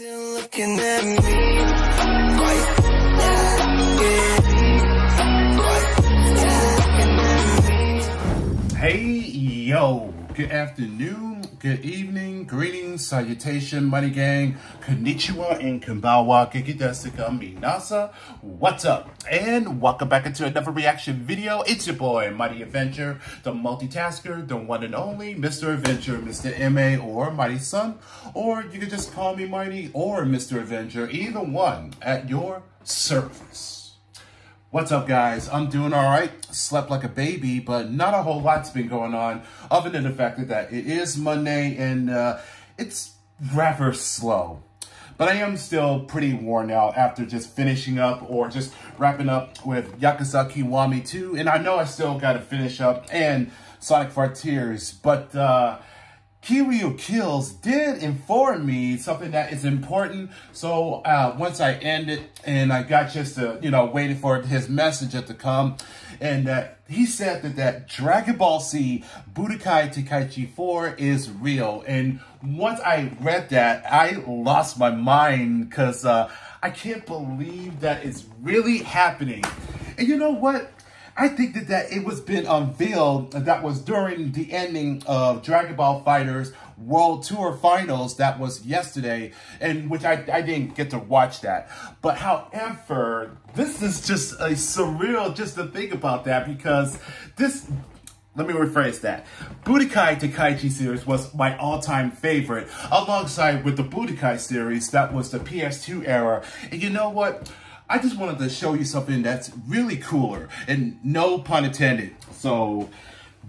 Still looking at me. Hey, yo, good afternoon, good evening, greetings, salutation, money gang, konnichiwa, and kumbawa, kikidesika, minasa, what's up? And welcome back into another reaction video. It's your boy, Mighty Avenger, the multitasker, the one and only Mr. Avenger, Mr. M.A. or Mighty Son, or you can just call me Mighty or Mr. Avenger, either one at your service. What's up, guys? I'm doing all right. Slept like a baby, but not a whole lot's been going on other than the fact that it is Monday and uh, it's rather slow. But I am still pretty worn out after just finishing up or just wrapping up with Yakuza Kiwami 2. And I know I still got to finish up and Sonic Frontiers, but uh, Kiryu Kills did inform me something that is important. So uh, once I ended and I got just, to, you know, waiting for his message to come. And uh, he said that, that Dragon Ball Z Budokai Tenkaichi 4 is real. And once I read that, I lost my mind because uh, I can't believe that it's really happening. And you know what? I think that, that it was been unveiled uh, that was during the ending of Dragon Ball FighterZ World Tour Finals that was yesterday, and which I, I didn't get to watch that. But however, this is just a surreal just to think about that because this let me rephrase that. Budokai Tenkaichi series was my all-time favorite, alongside with the Budokai series that was the PS2 era. And you know what? I just wanted to show you something that's really cooler and no pun intended. So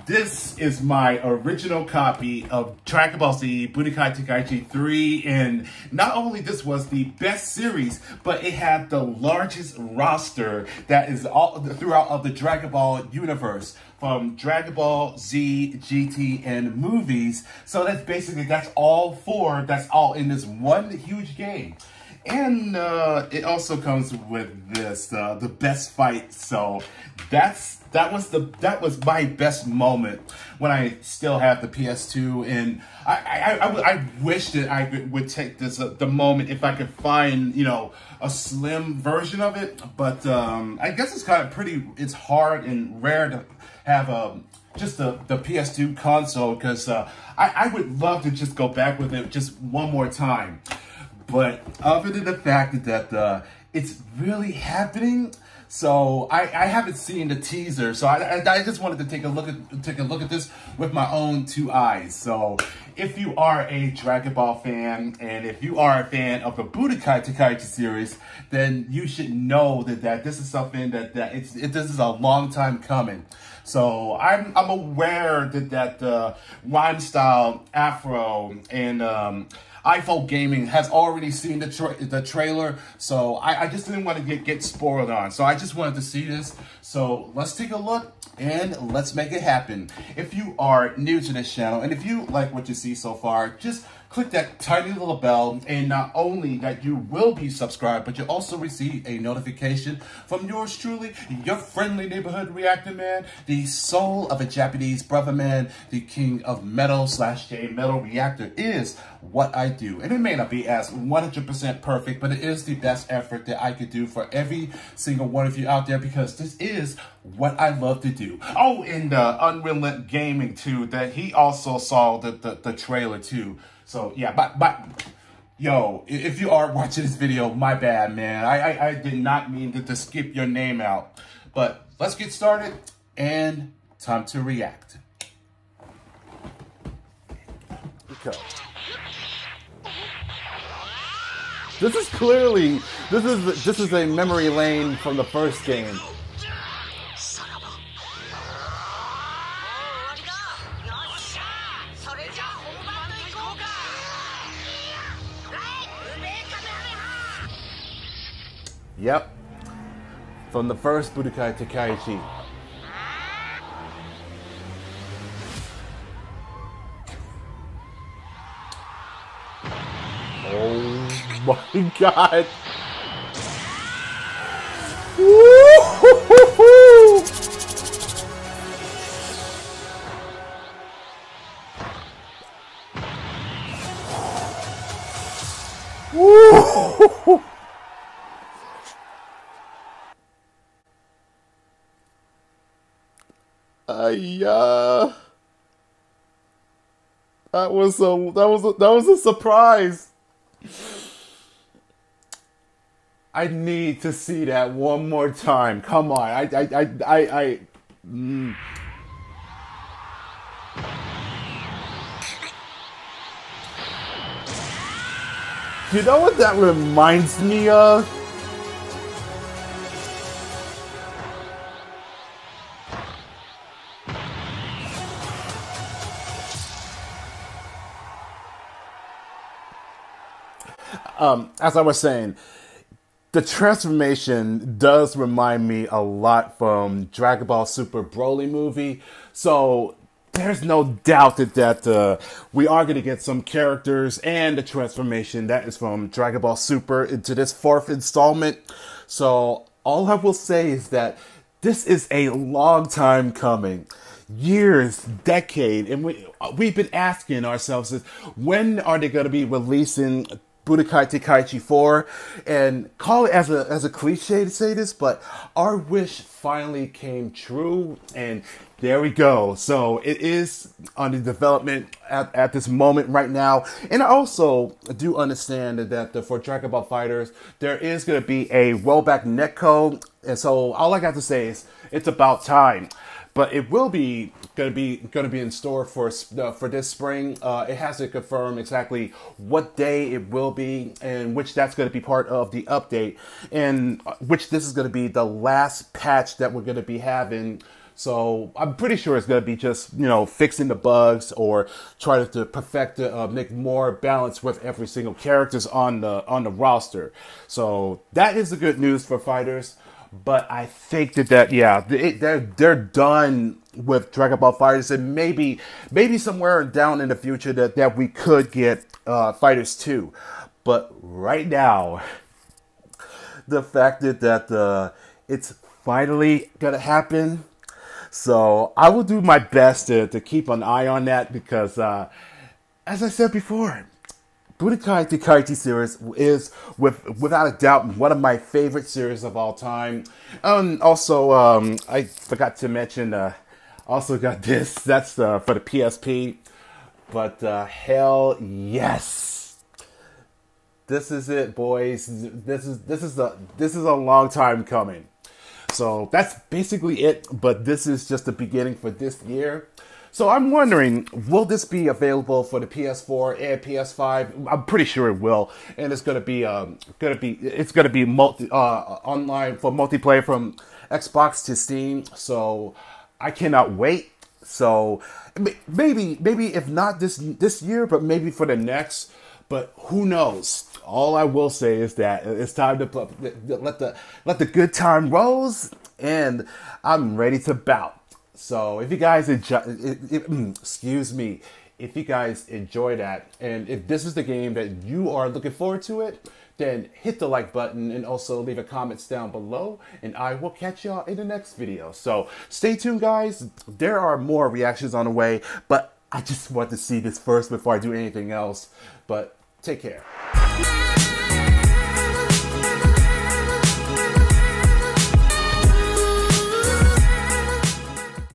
this is my original copy of Dragon Ball Z Budokai Tenkaichi 3 and not only this was the best series but it had the largest roster that is all throughout of the Dragon Ball universe from Dragon Ball Z, GT, and movies. So that's basically, that's all four, that's all in this one huge game. And uh, it also comes with this, uh, the best fight. So that's that was the that was my best moment when I still have the PS2, and I I, I, I wish that I would take this uh, the moment if I could find you know a slim version of it. But um, I guess it's kind of pretty. It's hard and rare to have a um, just the, the PS2 console because uh, I, I would love to just go back with it just one more time. But other than the fact that uh, it's really happening, so I, I haven't seen the teaser. So I, I, just wanted to take a look at take a look at this with my own two eyes. So if you are a Dragon Ball fan and if you are a fan of the Budokai Tenkaichi series, then you should know that, that this is something that, that it's it, this is a long time coming. So I'm I'm aware that that uh, rhyme style Afro and um, iPhone Gaming has already seen the tra the trailer, so I, I just didn't want to get, get spoiled on. So I just wanted to see this. So let's take a look and let's make it happen. If you are new to this channel and if you like what you see so far, just click that tiny little bell and not only that you will be subscribed, but you'll also receive a notification from yours truly, your friendly neighborhood reactor man, the soul of a Japanese brother man, the king of metal slash J metal reactor is what I do. And it may not be as 100% perfect, but it is the best effort that I could do for every single one of you out there because this is what I love to do. Oh, and uh, Unreal Gaming too, that he also saw the, the, the trailer too. So yeah, but but yo, if you are watching this video, my bad, man. I I, I did not mean to, to skip your name out. But let's get started and time to react. Okay. This is clearly this is this is a memory lane from the first game. Yep. From the first Budokai Tenkaichi. Oh my god. Woo! Yeah. That was a that was a, that was a surprise. I need to see that one more time. Come on, I I I I. I mm. You know what that reminds me of? Um, as I was saying, the transformation does remind me a lot from Dragon Ball Super Broly movie. So there's no doubt that, that uh, we are going to get some characters and the transformation that is from Dragon Ball Super into this fourth installment. So all I will say is that this is a long time coming. Years, decade, and we we've been asking ourselves is when are they going to be releasing Budokai Tenkaichi 4 and call it as a as a cliche to say this, but our wish finally came true and there we go. So it is under development at, at this moment right now. And I also do understand that the, for Dragon Ball FighterZ, there is going to be a rollback netcode. And so all I got to say is it's about time but it will be going to be going to be in store for uh, for this spring. Uh, it has to confirm exactly what day it will be, and which that's going to be part of the update, and uh, which this is going to be the last patch that we're going to be having. So I'm pretty sure it's going to be just you know fixing the bugs or try to perfect it, uh, make more balance with every single characters on the on the roster. So that is the good news for fighters. But I think that that yeah, they, they're they're done with Dragon Ball FighterZ, and maybe maybe somewhere down in the future that that we could get uh, FighterZ two. But right now, the fact that that uh, it's finally gonna happen. So I will do my best to, to keep an eye on that because, uh, as I said before, Budokai Tenkaichi series is, with without a doubt, one of my favorite series of all time. Um, also, um, I forgot to mention, uh, also got this. That's uh, for the PSP. But uh, hell yes, this is it, boys. This is this is a this is a long time coming. So that's basically it. But this is just the beginning for this year. So I'm wondering, will this be available for the PS4 and PS5? I'm pretty sure it will, and it's gonna be um, gonna be it's gonna be multi uh, online for multiplayer from Xbox to Steam. So I cannot wait. So maybe maybe if not this this year, but maybe for the next. But who knows? All I will say is that it's time to let the let the good time rolls, and I'm ready to bout. So if you guys enjoy, mm, excuse me, if you guys enjoy that, and if this is the game that you are looking forward to it, then hit the like button and also leave a comments down below and I will catch y'all in the next video. So stay tuned guys. There are more reactions on the way, but I just want to see this first before I do anything else. But take care.